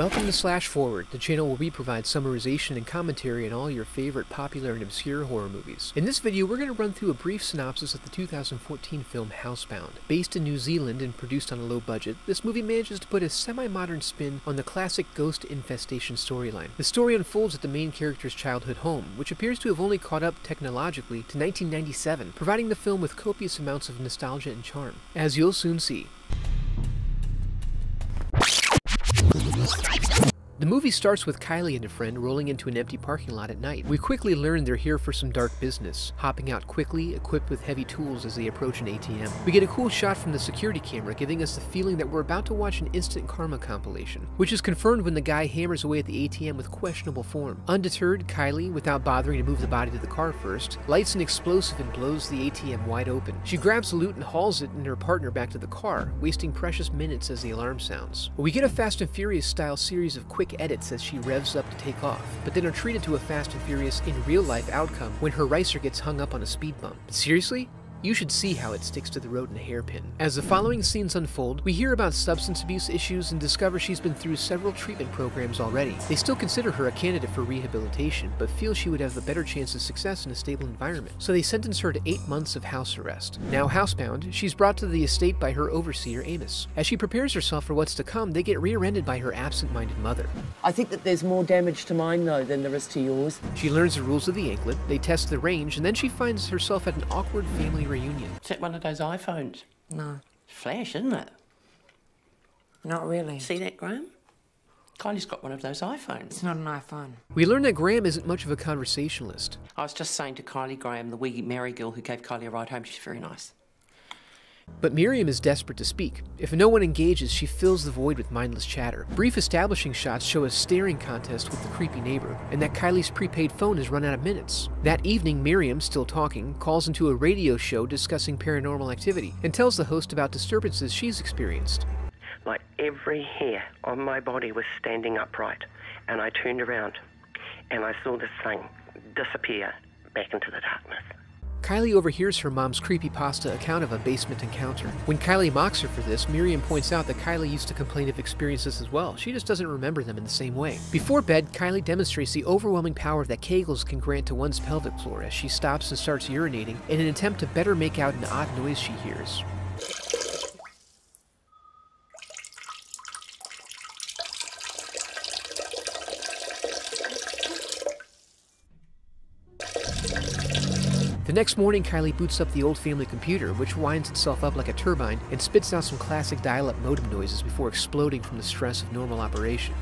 Welcome to Slash Forward, the channel where we provide summarization and commentary on all your favorite popular and obscure horror movies. In this video, we're going to run through a brief synopsis of the 2014 film Housebound. Based in New Zealand and produced on a low budget, this movie manages to put a semi-modern spin on the classic ghost infestation storyline. The story unfolds at the main character's childhood home, which appears to have only caught up technologically to 1997, providing the film with copious amounts of nostalgia and charm. As you'll soon see. Peace. The movie starts with Kylie and a friend rolling into an empty parking lot at night. We quickly learn they're here for some dark business, hopping out quickly, equipped with heavy tools as they approach an ATM. We get a cool shot from the security camera, giving us the feeling that we're about to watch an instant karma compilation, which is confirmed when the guy hammers away at the ATM with questionable form. Undeterred, Kylie, without bothering to move the body to the car first, lights an explosive and blows the ATM wide open. She grabs the loot and hauls it and her partner back to the car, wasting precious minutes as the alarm sounds. We get a Fast and Furious style series of quick edits as she revs up to take off, but then are treated to a Fast and Furious in real life outcome when her ricer gets hung up on a speed bump. Seriously? You should see how it sticks to the road in a hairpin. As the following scenes unfold, we hear about substance abuse issues and discover she's been through several treatment programs already. They still consider her a candidate for rehabilitation, but feel she would have a better chance of success in a stable environment, so they sentence her to 8 months of house arrest. Now housebound, she's brought to the estate by her overseer, Amos. As she prepares herself for what's to come, they get rear-ended by her absent-minded mother. I think that there's more damage to mine, though, than there is to yours. She learns the rules of the anklet, they test the range, and then she finds herself at an awkward family reunion. Is that one of those iPhones? No, Flash, isn't it? not really. See that, Graham? Kylie's got one of those iPhones. It's not an iPhone. We learn that Graham isn't much of a conversationalist. I was just saying to Kylie Graham, the wee Mary girl who gave Kylie a ride home, she's very nice. But Miriam is desperate to speak. If no one engages, she fills the void with mindless chatter. Brief establishing shots show a staring contest with the creepy neighbor, and that Kylie's prepaid phone has run out of minutes. That evening, Miriam, still talking, calls into a radio show discussing paranormal activity and tells the host about disturbances she's experienced. Like every hair on my body was standing upright, and I turned around and I saw this thing disappear back into the darkness. Kylie overhears her mom's creepypasta account of a basement encounter. When Kylie mocks her for this, Miriam points out that Kylie used to complain of experiences as well. She just doesn't remember them in the same way. Before bed, Kylie demonstrates the overwhelming power that Kegels can grant to one's pelvic floor as she stops and starts urinating in an attempt to better make out an odd noise she hears. The next morning, Kylie boots up the old family computer, which winds itself up like a turbine and spits out some classic dial up modem noises before exploding from the stress of normal operation.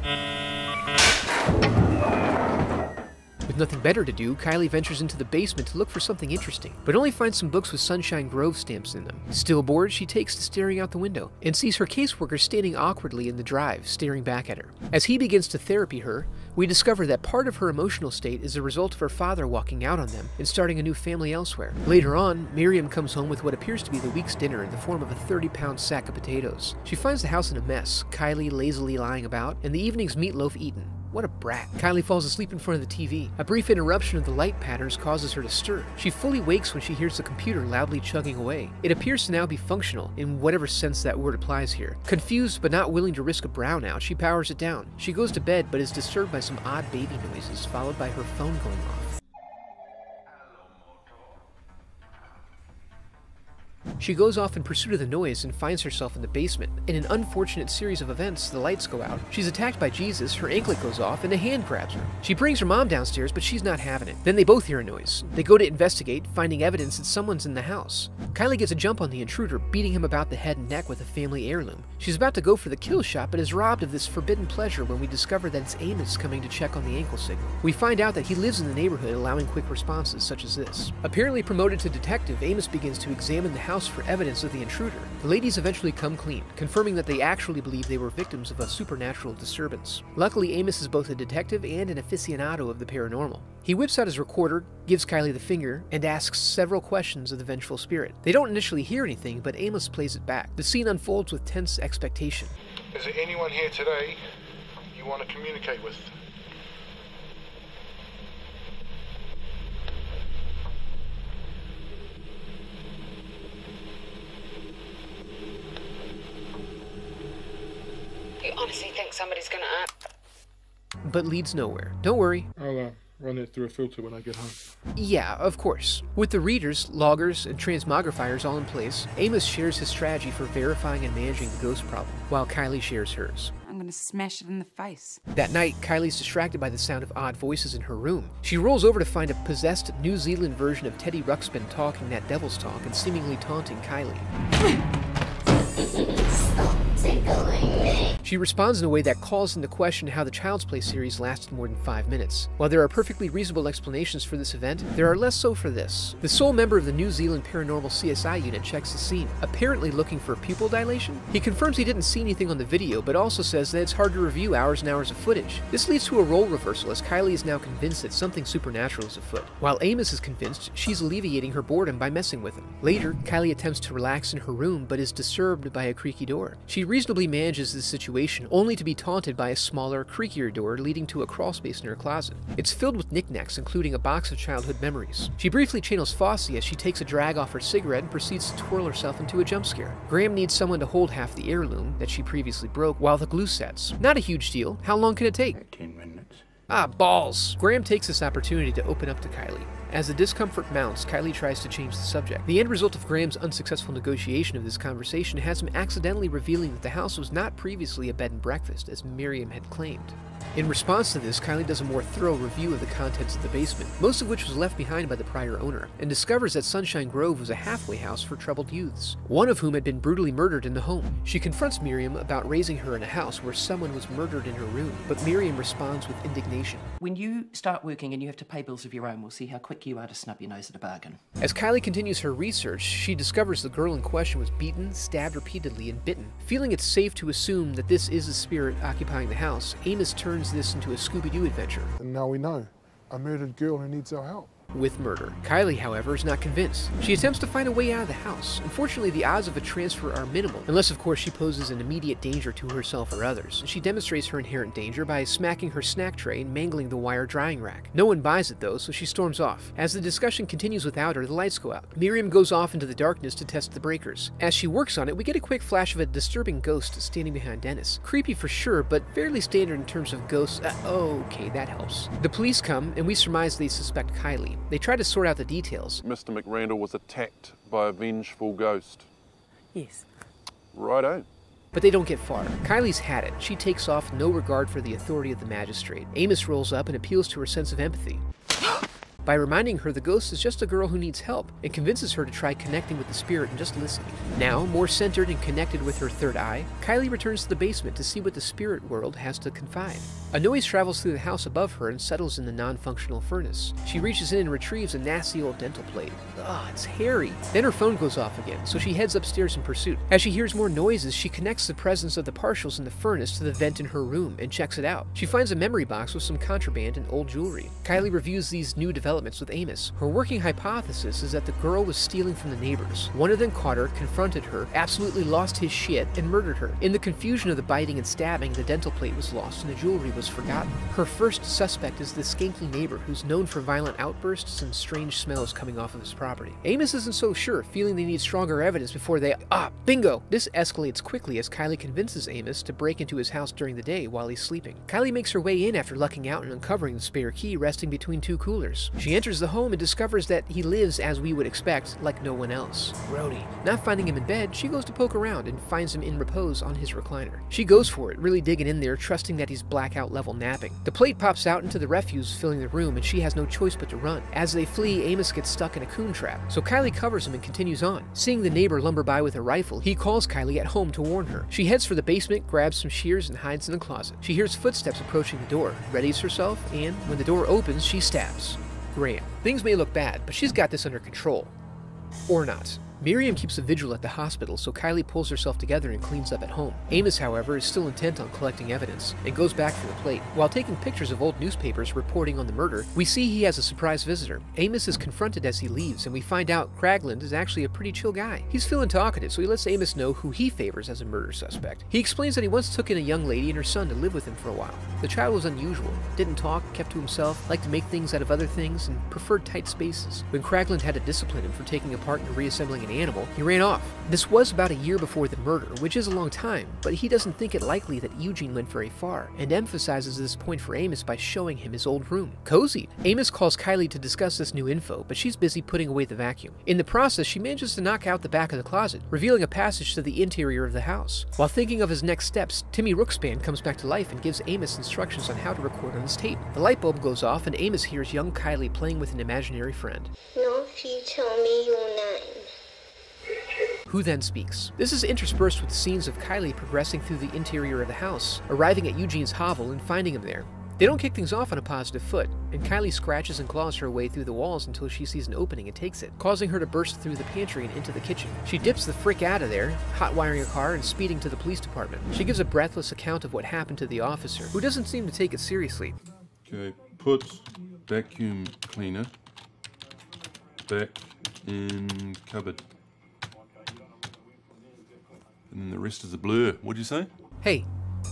With nothing better to do, Kylie ventures into the basement to look for something interesting, but only finds some books with Sunshine Grove stamps in them. Still bored, she takes to staring out the window and sees her caseworker standing awkwardly in the drive, staring back at her. As he begins to therapy her, we discover that part of her emotional state is a result of her father walking out on them and starting a new family elsewhere. Later on, Miriam comes home with what appears to be the week's dinner in the form of a 30 pound sack of potatoes. She finds the house in a mess, Kylie lazily lying about, and the evening's meatloaf eaten. What a brat. Kylie falls asleep in front of the TV. A brief interruption of the light patterns causes her to stir. She fully wakes when she hears the computer loudly chugging away. It appears to now be functional, in whatever sense that word applies here. Confused but not willing to risk a brownout, she powers it down. She goes to bed but is disturbed by some odd baby noises, followed by her phone going off. She goes off in pursuit of the noise and finds herself in the basement. In an unfortunate series of events, the lights go out. She's attacked by Jesus, her anklet goes off, and a hand grabs her. She brings her mom downstairs, but she's not having it. Then they both hear a noise. They go to investigate, finding evidence that someone's in the house. Kylie gets a jump on the intruder, beating him about the head and neck with a family heirloom. She's about to go for the kill shot, but is robbed of this forbidden pleasure when we discover that it's Amos coming to check on the ankle signal. We find out that he lives in the neighborhood, allowing quick responses such as this. Apparently promoted to detective, Amos begins to examine the house for evidence of the intruder. The ladies eventually come clean, confirming that they actually believe they were victims of a supernatural disturbance. Luckily, Amos is both a detective and an aficionado of the paranormal. He whips out his recorder, gives Kylie the finger, and asks several questions of the vengeful spirit. They don't initially hear anything, but Amos plays it back. The scene unfolds with tense expectation. Is there anyone here today you want to communicate with? You honestly think somebody's gonna. Uh... but leads nowhere. Don't worry. I'll uh, run it through a filter when I get home. Yeah, of course. With the readers, loggers, and transmogrifiers all in place, Amos shares his strategy for verifying and managing the ghost problem, while Kylie shares hers. I'm gonna smash it in the face. That night, Kylie's distracted by the sound of odd voices in her room. She rolls over to find a possessed New Zealand version of Teddy Ruxpin talking that devil's talk and seemingly taunting Kylie. She responds in a way that calls into question how the Child's Play series lasted more than five minutes. While there are perfectly reasonable explanations for this event, there are less so for this. The sole member of the New Zealand Paranormal CSI unit checks the scene, apparently looking for pupil dilation. He confirms he didn't see anything on the video, but also says that it's hard to review hours and hours of footage. This leads to a role reversal as Kylie is now convinced that something supernatural is afoot, while Amos is convinced she's alleviating her boredom by messing with him. Later, Kylie attempts to relax in her room but is disturbed by a creaky door. She reasonably manages this situation, only to be taunted by a smaller, creakier door leading to a crawlspace in her closet. It's filled with knickknacks, including a box of childhood memories. She briefly channels Fosse as she takes a drag off her cigarette and proceeds to twirl herself into a jump scare. Graham needs someone to hold half the heirloom that she previously broke while the glue sets. Not a huge deal. How long can it take? Ten minutes. Ah, balls! Graham takes this opportunity to open up to Kylie. As the discomfort mounts, Kylie tries to change the subject. The end result of Graham's unsuccessful negotiation of this conversation has him accidentally revealing that the house was not previously a bed and breakfast, as Miriam had claimed. In response to this, Kylie does a more thorough review of the contents of the basement, most of which was left behind by the prior owner, and discovers that Sunshine Grove was a halfway house for troubled youths, one of whom had been brutally murdered in the home. She confronts Miriam about raising her in a house where someone was murdered in her room, but Miriam responds with indignation. When you start working and you have to pay bills of your own, we'll see how quick you are to snub your nose at a bargain. As Kylie continues her research, she discovers the girl in question was beaten, stabbed repeatedly, and bitten. Feeling it's safe to assume that this is a spirit occupying the house, Amos turns this into a Scooby Doo adventure And now we know. A murdered girl who needs our help. With murder. Kylie, however, is not convinced. She attempts to find a way out of the house. Unfortunately, the odds of a transfer are minimal, unless, of course, she poses an immediate danger to herself or others. She demonstrates her inherent danger by smacking her snack tray and mangling the wire drying rack. No one buys it, though, so she storms off. As the discussion continues without her, the lights go out. Miriam goes off into the darkness to test the breakers. As she works on it, we get a quick flash of a disturbing ghost standing behind Dennis. Creepy for sure, but fairly standard in terms of ghosts. Uh, okay, that helps. The police come, and we surmise they suspect Kylie. They try to sort out the details. Mr. McRandall was attacked by a vengeful ghost. Yes. Righto. But they don't get far. Kylie's had it. She takes off, no regard for the authority of the magistrate. Amos rolls up and appeals to her sense of empathy. By reminding her the ghost is just a girl who needs help, and convinces her to try connecting with the spirit and just listening. Now, more centered and connected with her third eye, Kylie returns to the basement to see what the spirit world has to confide. A noise travels through the house above her and settles in the non functional furnace. She reaches in and retrieves a nasty old dental plate. Ugh, it's hairy. Then her phone goes off again, so she heads upstairs in pursuit. As she hears more noises, she connects the presence of the partials in the furnace to the vent in her room and checks it out. She finds a memory box with some contraband and old jewelry. Kylie reviews these new developments with Amos. Her working hypothesis is that the girl was stealing from the neighbors. One of them caught her, confronted her, absolutely lost his shit, and murdered her. In the confusion of the biting and stabbing, the dental plate was lost and the jewelry was forgotten. Her first suspect is the skanky neighbor who's known for violent outbursts and strange smells coming off of his property. Amos isn't so sure, feeling they need stronger evidence before they. Ah, bingo! This escalates quickly as Kylie convinces Amos to break into his house during the day while he's sleeping. Kylie makes her way in after lucking out and uncovering the spare key resting between two coolers. She enters the home and discovers that he lives as we would expect, like no one else. Grody. Not finding him in bed, she goes to poke around and finds him in repose on his recliner. She goes for it, really digging in there, trusting that he's blackout level napping. The plate pops out into the refuse filling the room, and she has no choice but to run. As they flee, Amos gets stuck in a coon trap, so Kylie covers him and continues on. Seeing the neighbor lumber by with a rifle, he calls Kylie at home to warn her. She heads for the basement, grabs some shears, and hides in the closet. She hears footsteps approaching the door, readies herself, and when the door opens, she stabs. Graham. Things may look bad, but she's got this under control. Or not. Miriam keeps a vigil at the hospital, so Kylie pulls herself together and cleans up at home. Amos, however, is still intent on collecting evidence and goes back for the plate. While taking pictures of old newspapers reporting on the murder, we see he has a surprise visitor. Amos is confronted as he leaves, and we find out Cragland is actually a pretty chill guy. He's feeling talkative, so he lets Amos know who he favors as a murder suspect. He explains that he once took in a young lady and her son to live with him for a while. The child was unusual, didn't talk, kept to himself, liked to make things out of other things, and preferred tight spaces. When Cragland had to discipline him for taking apart and reassembling an an animal, he ran off. This was about a year before the murder, which is a long time, but he doesn't think it likely that Eugene went very far, and emphasizes this point for Amos by showing him his old room. Cozy! Amos calls Kylie to discuss this new info, but she's busy putting away the vacuum. In the process, she manages to knock out the back of the closet, revealing a passage to the interior of the house. While thinking of his next steps, Timmy Rookspan comes back to life and gives Amos instructions on how to record on his tape. The light bulb goes off, and Amos hears young Kylie playing with an imaginary friend. No, if you tell me your name. Who then speaks? This is interspersed with scenes of Kylie progressing through the interior of the house, arriving at Eugene's hovel and finding him there. They don't kick things off on a positive foot, and Kylie scratches and claws her way through the walls until she sees an opening and takes it, causing her to burst through the pantry and into the kitchen. She dips the frick out of there, hot wiring a car and speeding to the police department. She gives a breathless account of what happened to the officer, who doesn't seem to take it seriously. Okay, put vacuum cleaner back in cupboard. And then the rest is a blur. What'd you say? Hey,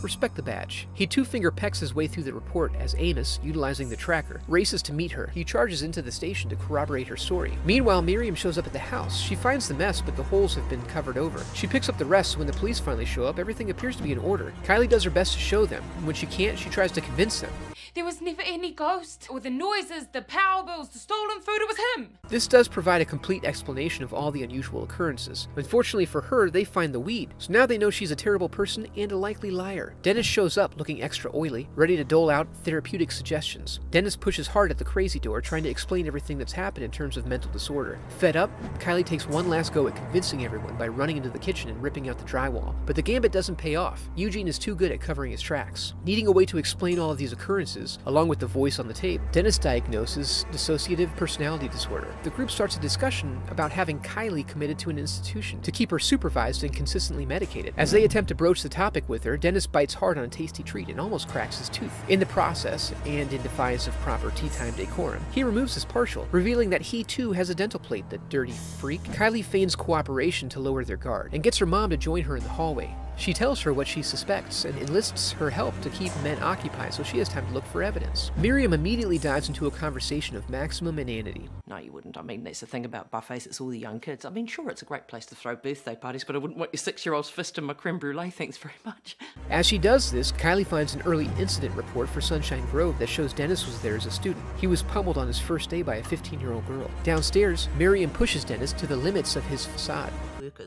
respect the badge. He two finger pecks his way through the report as Amos, utilizing the tracker, races to meet her. He charges into the station to corroborate her story. Meanwhile, Miriam shows up at the house. She finds the mess, but the holes have been covered over. She picks up the rest, so when the police finally show up, everything appears to be in order. Kylie does her best to show them. When she can't, she tries to convince them. There was never any ghost, or the noises, the power bills, the stolen food, it was him. This does provide a complete explanation of all the unusual occurrences. Unfortunately for her, they find the weed, so now they know she's a terrible person and a likely liar. Dennis shows up looking extra oily, ready to dole out therapeutic suggestions. Dennis pushes hard at the crazy door, trying to explain everything that's happened in terms of mental disorder. Fed up, Kylie takes one last go at convincing everyone by running into the kitchen and ripping out the drywall. But the gambit doesn't pay off. Eugene is too good at covering his tracks. Needing a way to explain all of these occurrences, along with the voice on the tape, Dennis diagnoses dissociative personality disorder. The group starts a discussion about having Kylie committed to an institution to keep her supervised and consistently medicated. As they attempt to broach the topic with her, Dennis bites hard on a tasty treat and almost cracks his tooth. In the process, and in defiance of proper tea time decorum, he removes his partial, revealing that he too has a dental plate, the dirty freak. Kylie feigns cooperation to lower their guard, and gets her mom to join her in the hallway. She tells her what she suspects and enlists her help to keep men occupied so she has time to look for evidence. Miriam immediately dives into a conversation of maximum inanity. No, you wouldn't. I mean, that's the thing about buffets, it's all the young kids. I mean, sure, it's a great place to throw birthday parties, but I wouldn't want your six year old's fist in my creme brulee, thanks very much. As she does this, Kylie finds an early incident report for Sunshine Grove that shows Dennis was there as a student. He was pummeled on his first day by a 15 year old girl. Downstairs, Miriam pushes Dennis to the limits of his facade.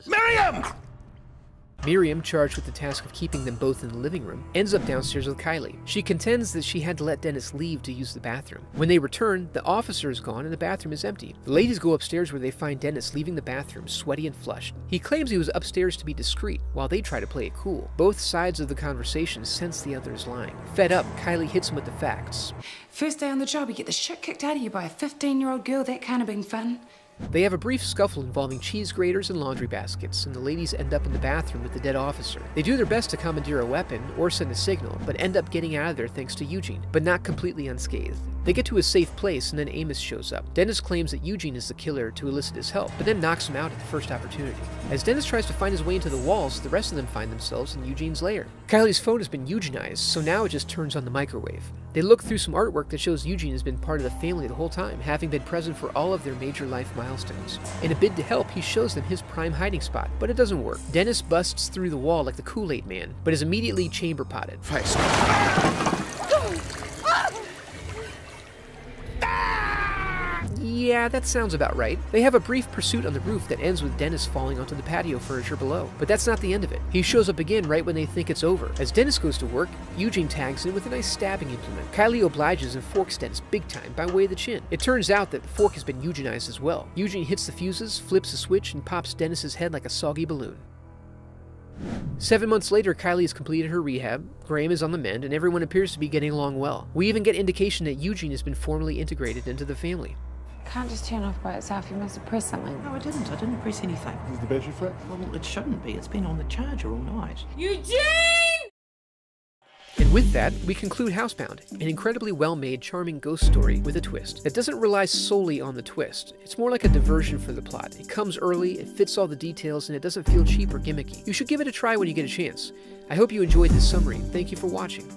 Miriam! Miriam, charged with the task of keeping them both in the living room, ends up downstairs with Kylie. She contends that she had to let Dennis leave to use the bathroom. When they return, the officer is gone and the bathroom is empty. The ladies go upstairs where they find Dennis leaving the bathroom, sweaty and flushed. He claims he was upstairs to be discreet, while they try to play it cool. Both sides of the conversation sense the other is lying. Fed up, Kylie hits him with the facts. First day on the job, you get the shit kicked out of you by a 15 year old girl, that kind of been fun. They have a brief scuffle involving cheese graters and laundry baskets, and the ladies end up in the bathroom with the dead officer. They do their best to commandeer a weapon or send a signal, but end up getting out of there thanks to Eugene, but not completely unscathed. They get to a safe place, and then Amos shows up. Dennis claims that Eugene is the killer to elicit his help, but then knocks him out at the first opportunity. As Dennis tries to find his way into the walls, the rest of them find themselves in Eugene's lair. Kylie's phone has been eugenized, so now it just turns on the microwave. They look through some artwork that shows Eugene has been part of the family the whole time, having been present for all of their major life milestones. In a bid to help, he shows them his prime hiding spot, but it doesn't work. Dennis busts through the wall like the Kool-Aid man, but is immediately chamber potted. Yeah, that sounds about right. They have a brief pursuit on the roof that ends with Dennis falling onto the patio furniture below. But that's not the end of it. He shows up again right when they think it's over. As Dennis goes to work, Eugene tags in with a nice stabbing implement. Kylie obliges and forks Dennis big time by way of the chin. It turns out that the fork has been eugenized as well. Eugene hits the fuses, flips a switch, and pops Dennis's head like a soggy balloon. Seven months later, Kylie has completed her rehab, Graham is on the mend, and everyone appears to be getting along well. We even get indication that Eugene has been formally integrated into the family. Can't just turn off by itself. You must have pressed something. No, I didn't. I didn't press anything. Is the battery flat? Well, it shouldn't be. It's been on the charger all night. Eugene! And with that, we conclude Housebound, an incredibly well made, charming ghost story with a twist that doesn't rely solely on the twist. It's more like a diversion for the plot. It comes early, it fits all the details, and it doesn't feel cheap or gimmicky. You should give it a try when you get a chance. I hope you enjoyed this summary. Thank you for watching.